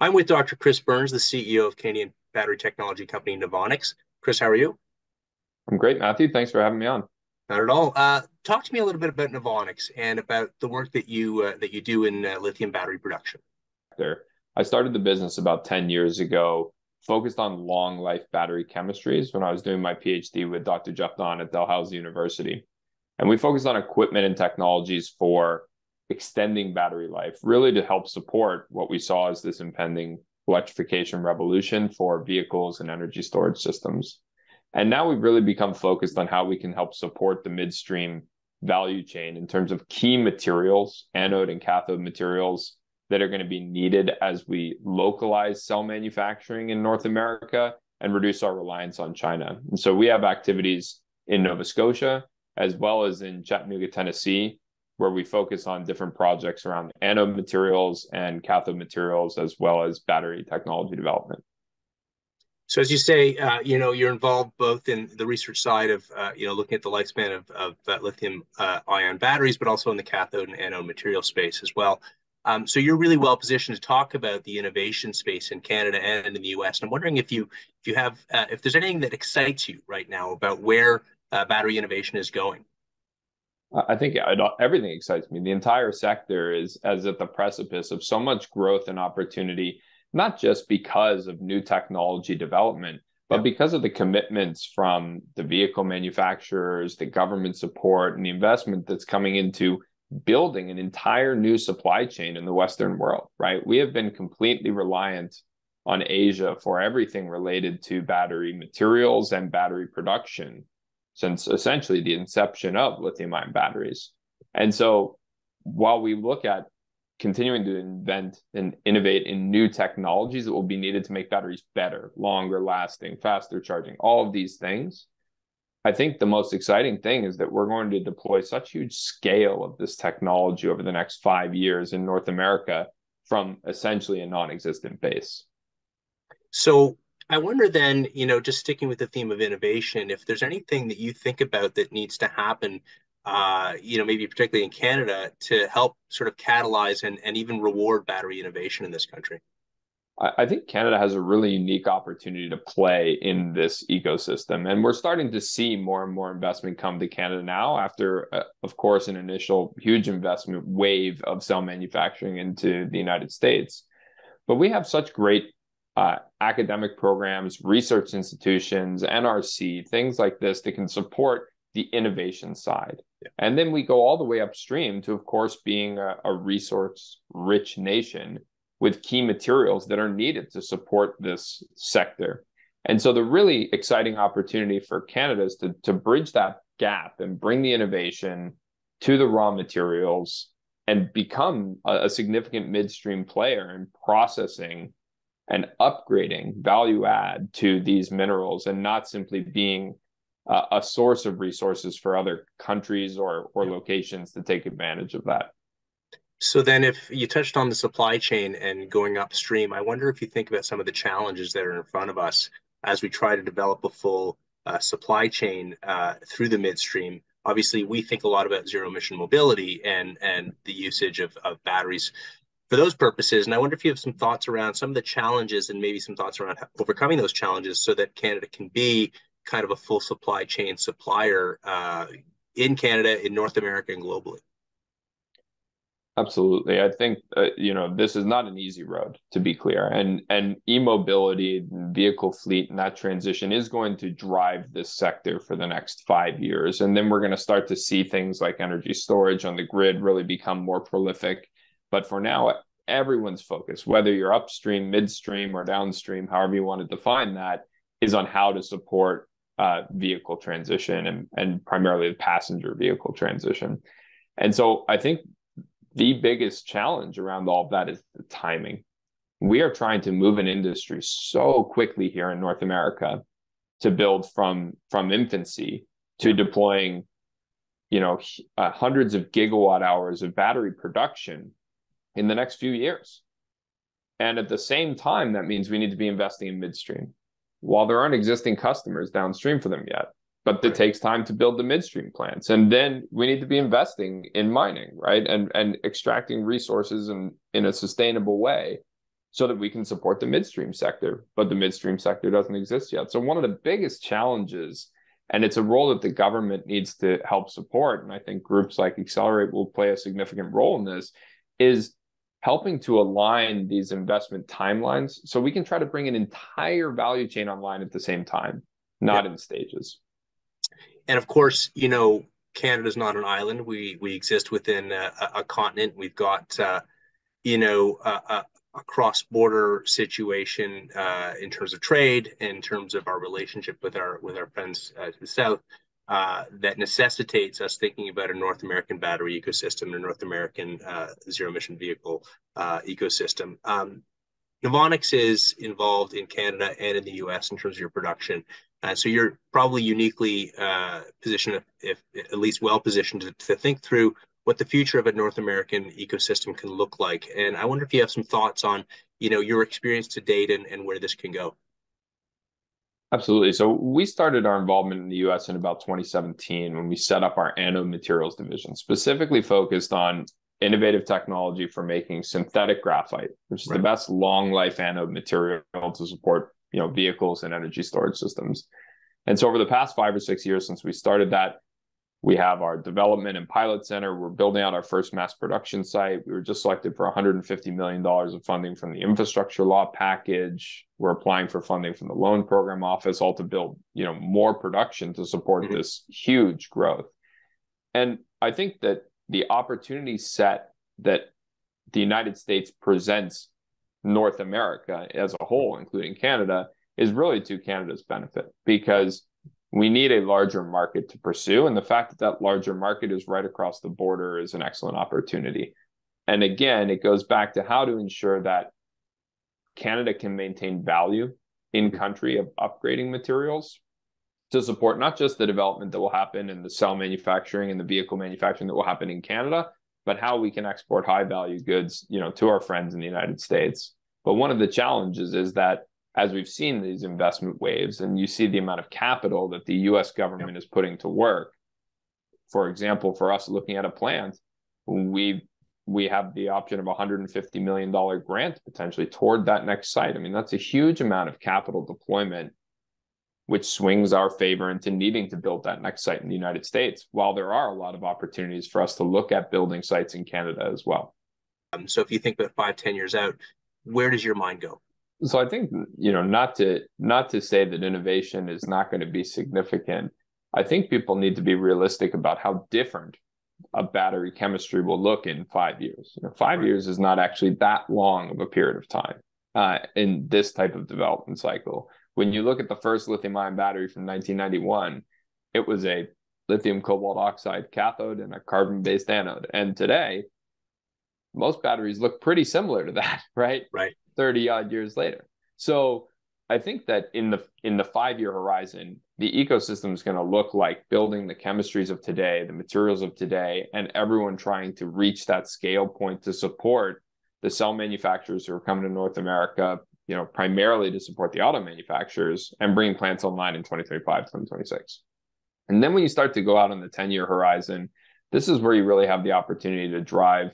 I'm with Dr. Chris Burns, the CEO of Canadian battery technology company Novonix. Chris, how are you? I'm great, Matthew. Thanks for having me on. Not at all. Uh, talk to me a little bit about Novonix and about the work that you uh, that you do in uh, lithium battery production. There, I started the business about ten years ago, focused on long life battery chemistries when I was doing my PhD with Dr. Jeff Dahn at Dalhousie University, and we focused on equipment and technologies for extending battery life, really to help support what we saw as this impending electrification revolution for vehicles and energy storage systems. And now we've really become focused on how we can help support the midstream value chain in terms of key materials, anode and cathode materials that are going to be needed as we localize cell manufacturing in North America and reduce our reliance on China. And so we have activities in Nova Scotia as well as in Chattanooga, Tennessee, where we focus on different projects around anode materials and cathode materials as well as battery technology development. So as you say, uh, you know, you're involved both in the research side of, uh, you know, looking at the lifespan of, of uh, lithium uh, ion batteries, but also in the cathode and anode material space as well. Um, so you're really well positioned to talk about the innovation space in Canada and in the U.S. And I'm wondering if you if you have uh, if there's anything that excites you right now about where uh, battery innovation is going. I think everything excites me. The entire sector is as at the precipice of so much growth and opportunity not just because of new technology development, but because of the commitments from the vehicle manufacturers, the government support, and the investment that's coming into building an entire new supply chain in the Western world, right? We have been completely reliant on Asia for everything related to battery materials and battery production since essentially the inception of lithium ion batteries. And so while we look at continuing to invent and innovate in new technologies that will be needed to make batteries better, longer lasting, faster charging, all of these things. I think the most exciting thing is that we're going to deploy such huge scale of this technology over the next five years in North America from essentially a non-existent base. So I wonder then, you know, just sticking with the theme of innovation, if there's anything that you think about that needs to happen uh, you know, maybe particularly in Canada, to help sort of catalyze and, and even reward battery innovation in this country? I think Canada has a really unique opportunity to play in this ecosystem. And we're starting to see more and more investment come to Canada now after, uh, of course, an initial huge investment wave of cell manufacturing into the United States. But we have such great uh, academic programs, research institutions, NRC, things like this that can support the innovation side. Yeah. And then we go all the way upstream to, of course, being a, a resource rich nation with key materials that are needed to support this sector. And so the really exciting opportunity for Canada is to, to bridge that gap and bring the innovation to the raw materials and become a, a significant midstream player in processing and upgrading value add to these minerals and not simply being uh, a source of resources for other countries or or locations to take advantage of that. So then, if you touched on the supply chain and going upstream, I wonder if you think about some of the challenges that are in front of us as we try to develop a full uh, supply chain uh, through the midstream. Obviously, we think a lot about zero emission mobility and and the usage of, of batteries for those purposes. And I wonder if you have some thoughts around some of the challenges and maybe some thoughts around overcoming those challenges so that Canada can be kind of a full supply chain supplier uh, in Canada, in North America, and globally. Absolutely, I think uh, you know this is not an easy road to be clear, and and e-mobility, vehicle fleet, and that transition is going to drive this sector for the next five years, and then we're going to start to see things like energy storage on the grid really become more prolific. But for now, everyone's focus, whether you're upstream, midstream, or downstream, however you want to define that, is on how to support uh, vehicle transition and, and primarily the passenger vehicle transition. And so I think the biggest challenge around all of that is the timing. We are trying to move an industry so quickly here in North America to build from from infancy to deploying you know uh, hundreds of gigawatt hours of battery production in the next few years and at the same time that means we need to be investing in midstream while there aren't existing customers downstream for them yet but it takes time to build the midstream plants and then we need to be investing in mining right and and extracting resources in in a sustainable way so that we can support the midstream sector. But the midstream sector doesn't exist yet. So one of the biggest challenges, and it's a role that the government needs to help support, and I think groups like Accelerate will play a significant role in this, is helping to align these investment timelines so we can try to bring an entire value chain online at the same time, not in stages. And of course, you know, Canada's not an island. We we exist within a, a continent. We've got, uh, you know, a, a cross-border situation uh, in terms of trade, in terms of our relationship with our with our friends uh, to the south, uh, that necessitates us thinking about a North American battery ecosystem and a North American uh, zero-emission vehicle uh, ecosystem. Um, is involved in Canada and in the U.S. in terms of your production. Uh, so you're probably uniquely uh, positioned, if, if, at least well positioned, to, to, think through what the future of a North American ecosystem can look like. And I wonder if you have some thoughts on, you know, your experience to date and, and where this can go. Absolutely. So we started our involvement in the US in about 2017 when we set up our anode materials division, specifically focused on innovative technology for making synthetic graphite, which is right. the best long life anode material to support you know vehicles and energy storage systems. And so over the past five or six years since we started that, we have our development and pilot center. We're building out our first mass production site. We were just selected for $150 million of funding from the infrastructure law package. We're applying for funding from the loan program office, all to build, you know, more production to support mm-hmm. this huge growth. And I think that the opportunity set that the United States presents North America as a whole, including Canada, is really to Canada's benefit because we need a larger market to pursue. And the fact that that larger market is right across the border is an excellent opportunity. And again, it goes back to how to ensure that Canada can maintain value in country of upgrading materials to support not just the development that will happen in the cell manufacturing and the vehicle manufacturing that will happen in Canada, but how we can export high value goods, you know, to our friends in the United States. But one of the challenges is that as we've seen these investment waves and you see the amount of capital that the US government is putting to work, for example, for us looking at a plant, we we have the option of a $150 million grant potentially toward that next site. I mean, that's a huge amount of capital deployment, which swings our favor into needing to build that next site in the United States, while there are a lot of opportunities for us to look at building sites in Canada as well. Um, so if you think about five, ten years out, where does your mind go? So I think you know not to not to say that innovation is not going to be significant. I think people need to be realistic about how different a battery chemistry will look in five years. You know, five right. years is not actually that long of a period of time uh, in this type of development cycle. When you look at the first lithium-ion battery from 1991, it was a lithium cobalt oxide cathode and a carbon-based anode. And today, most batteries look pretty similar to that, right? Right. 30 odd years later. So I think that in the in the five year horizon, the ecosystem is going to look like building the chemistries of today, the materials of today, and everyone trying to reach that scale point to support the cell manufacturers who are coming to North America, you know, primarily to support the auto manufacturers and bringing plants online in 2025, 2026. And then when you start to go out on the 10 year horizon, this is where you really have the opportunity to drive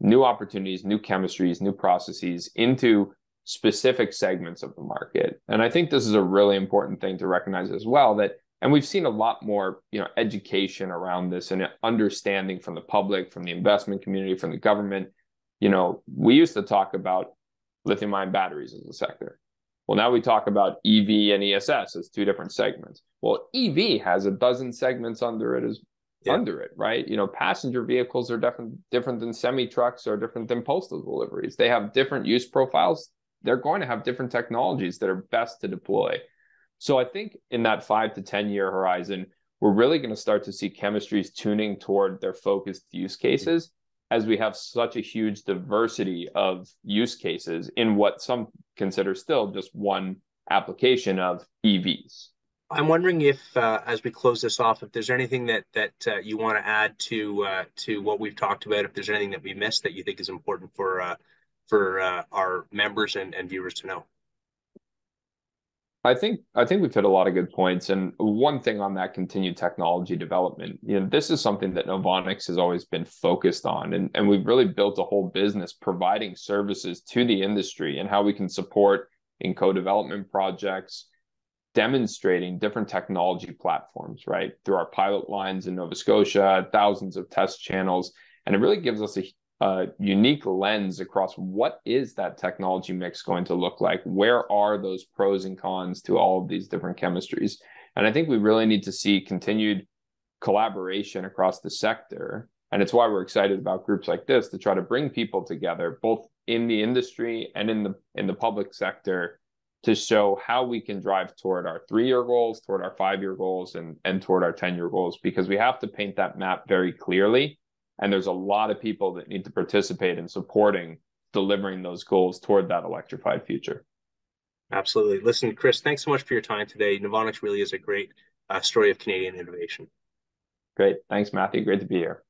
new opportunities, new chemistries, new processes into specific segments of the market. And I think this is a really important thing to recognize as well that and we've seen a lot more, you know, education around this and understanding from the public, from the investment community, from the government. You know, we used to talk about lithium ion batteries as a sector. Well, now we talk about EV and ESS as two different segments. Well, EV has a dozen segments under it as yeah. under it, right? You know, passenger vehicles are different different than semi trucks or different than postal deliveries. They have different use profiles. They're going to have different technologies that are best to deploy. So I think in that five to 10 year horizon, we're really going to start to see chemistries tuning toward their focused use cases as we have such a huge diversity of use cases in what some consider still just one application of EVs. I'm wondering if, uh, as we close this off, if there's anything that that uh, you want to add to uh, to what we've talked about. If there's anything that we missed that you think is important for uh, for uh, our members and, and viewers to know. I think I think we've hit a lot of good points. And one thing on that continued technology development, you know, this is something that Novonix has always been focused on. And, and we've really built a whole business providing services to the industry and how we can support in co-development projects, demonstrating different technology platforms, right? Through our pilot lines in Nova Scotia, thousands of test channels. And it really gives us a a unique lens across what is that technology mix going to look like? Where are those pros and cons to all of these different chemistries? And I think we really need to see continued collaboration across the sector. And it's why we're excited about groups like this to try to bring people together, both in the industry and in the in the public sector, to show how we can drive toward our three-year goals, toward our five-year goals, and and toward our 10-year goals, because we have to paint that map very clearly and there's a lot of people that need to participate in supporting delivering those goals toward that electrified future. Absolutely. Listen, Chris, thanks so much for your time today. Novonix really is a great uh, story of Canadian innovation. Great. Thanks, Matthew. Great to be here.